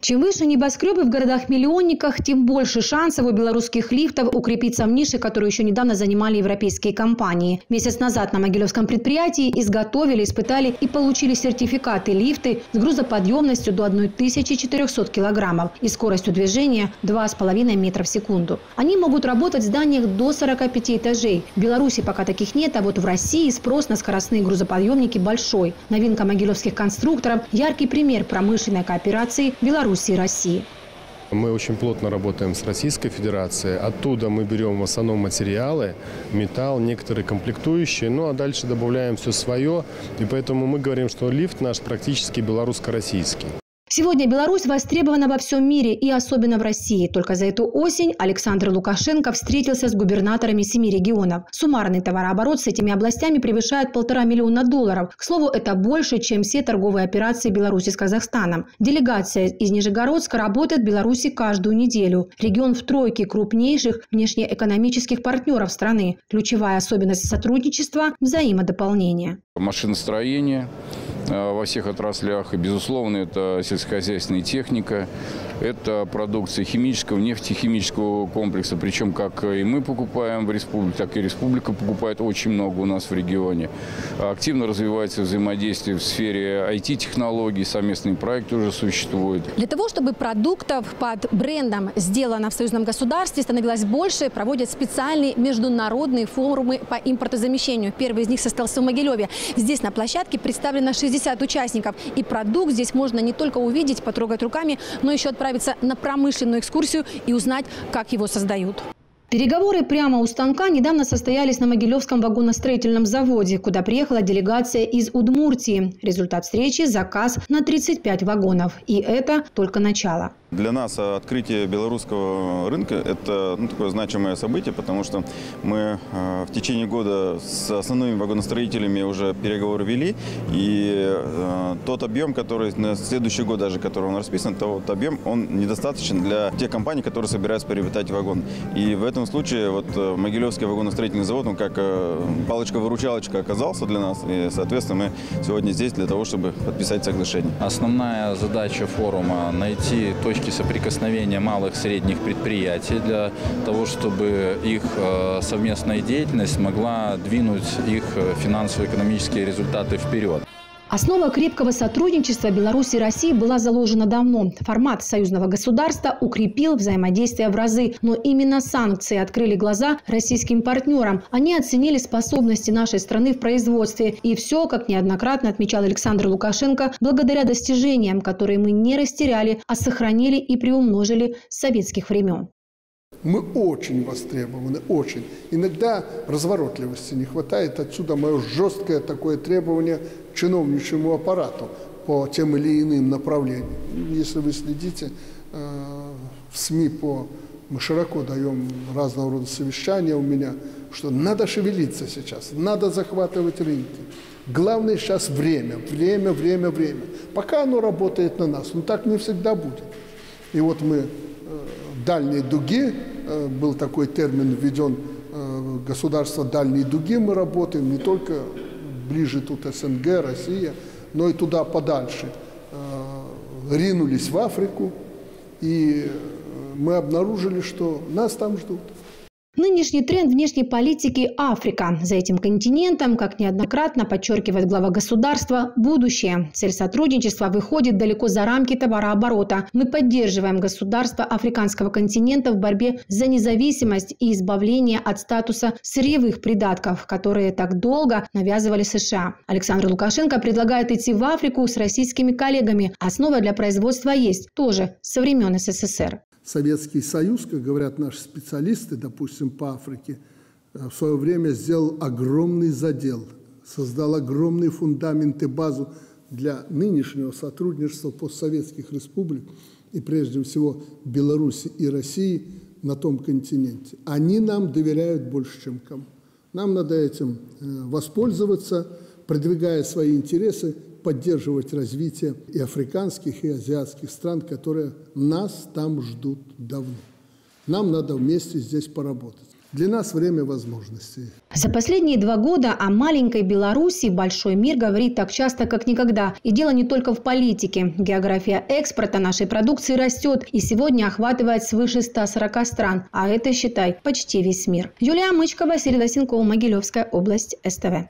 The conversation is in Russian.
Чем выше небоскребы в городах-миллионниках, тем больше шансов у белорусских лифтов укрепиться в нише, которую еще недавно занимали европейские компании. Месяц назад на Могилевском предприятии изготовили, испытали и получили сертификаты лифты с грузоподъемностью до 1400 килограммов и скоростью движения 2,5 метра в секунду. Они могут работать в зданиях до 45 этажей. В Беларуси пока таких нет, а вот в России спрос на скоростные грузоподъемники большой. Новинка могилевских конструкторов – яркий пример промышленной кооперации Беларуси Беларуси и России. Мы очень плотно работаем с Российской Федерацией. Оттуда мы берем в основном материалы, металл, некоторые комплектующие, ну а дальше добавляем все свое. И поэтому мы говорим, что лифт наш практически белорусско-российский. Сегодня Беларусь востребована во всем мире и особенно в России. Только за эту осень Александр Лукашенко встретился с губернаторами семи регионов. Суммарный товарооборот с этими областями превышает полтора миллиона долларов. К слову, это больше, чем все торговые операции Беларуси с Казахстаном. Делегация из Нижегородска работает в Беларуси каждую неделю. Регион в тройке крупнейших внешнеэкономических партнеров страны. Ключевая особенность сотрудничества – взаимодополнение. Машиностроение, во всех отраслях. И, безусловно, это сельскохозяйственная техника, это продукция химического, нефтехимического комплекса. Причем как и мы покупаем в республике, так и республика покупает очень много у нас в регионе. Активно развивается взаимодействие в сфере IT-технологий, совместные проекты уже существуют. Для того, чтобы продуктов под брендом «Сделано в союзном государстве» становилось больше, проводят специальные международные форумы по импортозамещению. Первый из них состоялся в Могилеве. Здесь на площадке представлено 60 участников. И продукт здесь можно не только увидеть, потрогать руками, но еще отправить отправиться на промышленную экскурсию и узнать, как его создают. Переговоры прямо у станка недавно состоялись на Могилевском вагоностроительном заводе, куда приехала делегация из Удмуртии. Результат встречи – заказ на 35 вагонов. И это только начало. Для нас открытие белорусского рынка – это ну, такое значимое событие, потому что мы э, в течение года с основными вагоностроителями уже переговоры вели, и э, тот объем, который на следующий год даже, который он расписан, тот объем, он недостаточен для тех компаний, которые собираются приобретать вагон. И в этом случае вот Могилевский вагоностроительный завод, он как палочка-выручалочка оказался для нас, и, соответственно, мы сегодня здесь для того, чтобы подписать соглашение. Основная задача форума – найти точку точки соприкосновения малых и средних предприятий для того, чтобы их э, совместная деятельность могла двинуть их э, финансово-экономические результаты вперед. Основа крепкого сотрудничества Беларуси и России была заложена давно. Формат союзного государства укрепил взаимодействие в разы. Но именно санкции открыли глаза российским партнерам. Они оценили способности нашей страны в производстве. И все, как неоднократно отмечал Александр Лукашенко, благодаря достижениям, которые мы не растеряли, а сохранили и приумножили с советских времен. Мы очень востребованы, очень. Иногда разворотливости не хватает. Отсюда мое жесткое такое требование чиновничьему аппарату по тем или иным направлениям. Если вы следите э, в СМИ по... Мы широко даем разного рода совещания у меня, что надо шевелиться сейчас, надо захватывать рынки. Главное сейчас время, время, время, время. Пока оно работает на нас, но так не всегда будет. И вот мы дальней дуги Э, был такой термин введен, э, государство дальней дуги мы работаем, не только ближе тут СНГ, Россия, но и туда подальше. Э, ринулись в Африку, и мы обнаружили, что нас там ждут. Нынешний тренд внешней политики – Африка. За этим континентом, как неоднократно подчеркивает глава государства, будущее. Цель сотрудничества выходит далеко за рамки товарооборота. Мы поддерживаем государства африканского континента в борьбе за независимость и избавление от статуса сырьевых придатков, которые так долго навязывали США. Александр Лукашенко предлагает идти в Африку с российскими коллегами. Основа для производства есть, тоже со времен СССР. Советский Союз, как говорят наши специалисты, допустим, по Африке, э, в свое время сделал огромный задел, создал огромный фундамент и базу для нынешнего сотрудничества постсоветских республик и прежде всего Беларуси и России на том континенте. Они нам доверяют больше, чем кому. Нам надо этим э, воспользоваться, продвигая свои интересы поддерживать развитие и африканских, и азиатских стран, которые нас там ждут давно. Нам надо вместе здесь поработать. Для нас время возможностей. За последние два года о маленькой Беларуси большой мир говорит так часто, как никогда. И дело не только в политике. География экспорта нашей продукции растет и сегодня охватывает свыше 140 стран. А это, считай, почти весь мир. Юлия Мычкова, Василий Лосенков, Могилевская область, СТВ.